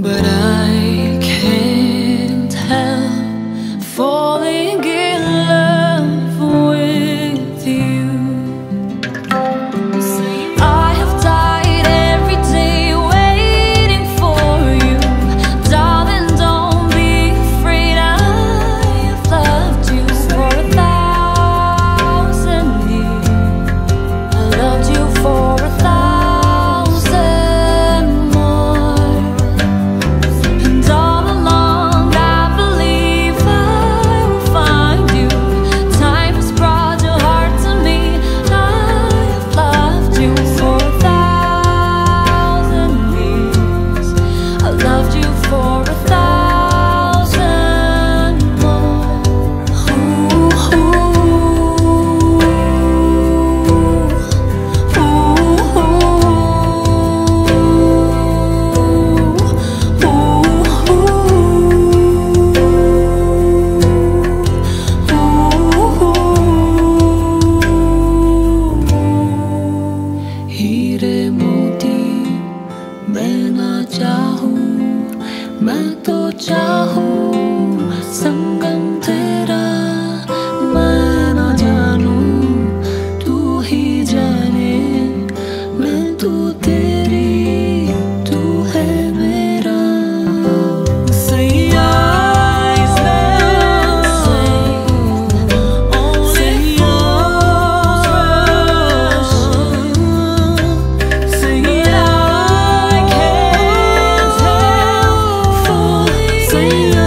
But I मैं तो चाहूँ संगम तेरे 对了。